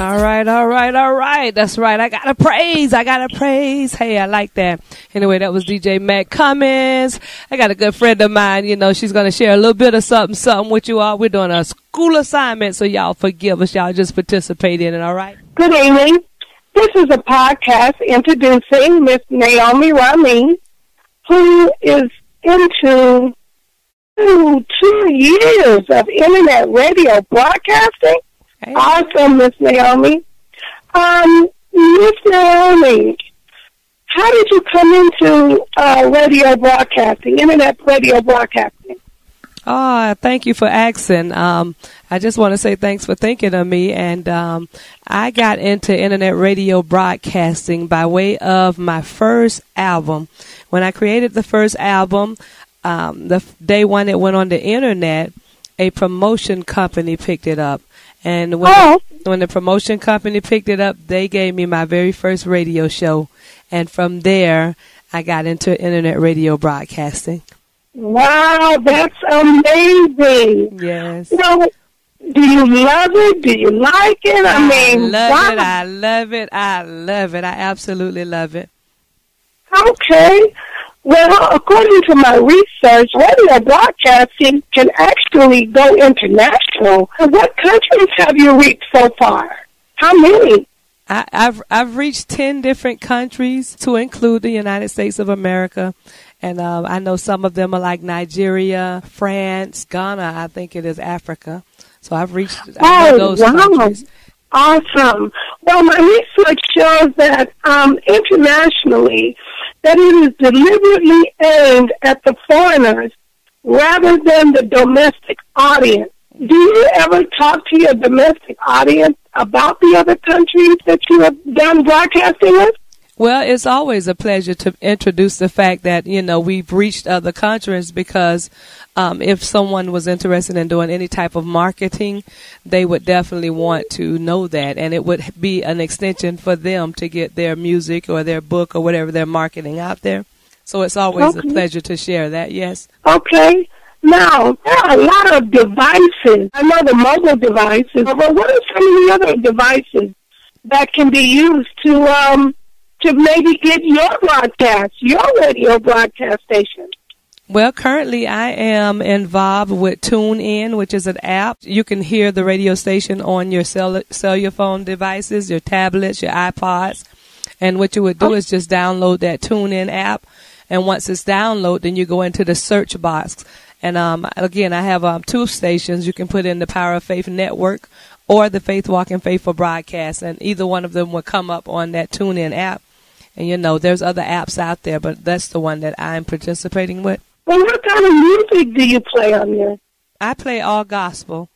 right, all right, all right. That's right. I gotta praise. I gotta praise. Hey, I like that. Anyway, that was DJ Matt Cummins. I got a good friend of mine. You know, she's gonna share a little bit of something, something with you all. We're doing a school assignment, so y'all forgive us. Y'all just participate in it. All right. Good evening. This is a podcast introducing Miss Naomi Rahming, who is into two years of internet radio broadcasting. Hey. Awesome, Miss Naomi. Um, Miss Naomi, how did you come into uh, radio broadcasting, internet radio broadcasting? Oh, thank you for asking. Um, I just want to say thanks for thinking of me. And um, I got into internet radio broadcasting by way of my first album. When I created the first album, um, the day one it went on the internet, a promotion company picked it up. And when, Oh. the, when the promotion company picked it up, they gave me my very first radio show. And from there, I got into internet radio broadcasting. Wow, that's amazing. Yes. You know, do you love it? Do you like it? I mean, love wow. it. I love it. I love it. I absolutely love it. Okay. Well, according to my research, radio broadcasting can actually go international. What countries have you reached so far? How many? I, I've I've reached ten different countries to include the United States of America, and um, I know some of them are like Nigeria, France, Ghana. I think it is Africa. So I've reached Oh, those wow. countries. Awesome. Well, my research shows that um, internationally, that it is deliberately aimed at the foreigners rather than the domestic audience. Do you ever talk to your domestic audience about the other countries that you have done broadcasting with? Well, it's always a pleasure to introduce the fact that you know we've reached other countries because um, if someone was interested in doing any type of marketing, they would definitely want to know that, and it would be an extension for them to get their music or their book or whatever they're marketing out there. So it's always a pleasure to share that. Yes. Okay. Now, there are a lot of devices. I know the mobile devices, but what are some of the other devices that can be used to um to maybe get your broadcast, your radio broadcast station? Well, currently I am involved with TuneIn, which is an app. You can hear the radio station on your cell, cellular phone devices, your tablets, your iPods. And what you would do is just download that TuneIn app. And once it's downloaded, then you go into the search box. And um, again, I have um, two stations. You can put in the Power of Faith Network or the Faith Walking Faithful broadcast. And either one of them will come up on that TuneIn app. And you know, there's other apps out there, but that's the one that I'm participating with. Well, what kind of music do you play on there? I play all gospel,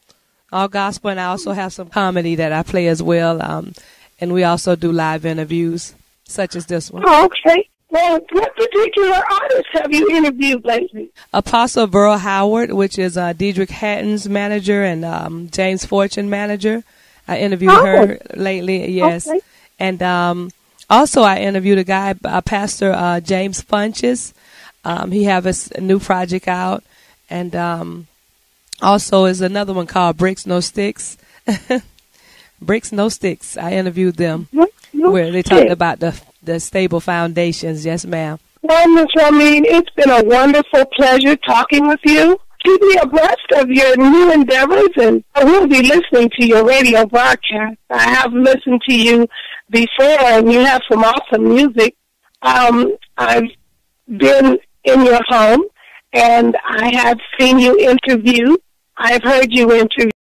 all gospel, and I also have some comedy that I play as well. Um, and we also do live interviews, such as this one. Oh, okay. Well, what particular artists have you interviewed lately? Apostle Burl Howard, which is uh, Deitrick Haddon's manager and um, James Fortune manager. I interviewed Oh. her lately, yes. Okay. And um, also, I interviewed a guy, uh, Pastor uh, James Funches. Um, he have a new project out, and um, also is another one called Bricks No Sticks. Bricks No Sticks. I interviewed them what where they talked about the the stable foundations. Yes, ma'am. Well, Ms. Rahming, it's been a wonderful pleasure talking with you. Keep me abreast of your new endeavors, and I will be listening to your radio broadcast. I have listened to you before, and you have some awesome music. Um, I've been in your home, and I have seen you interview. I've heard you interview.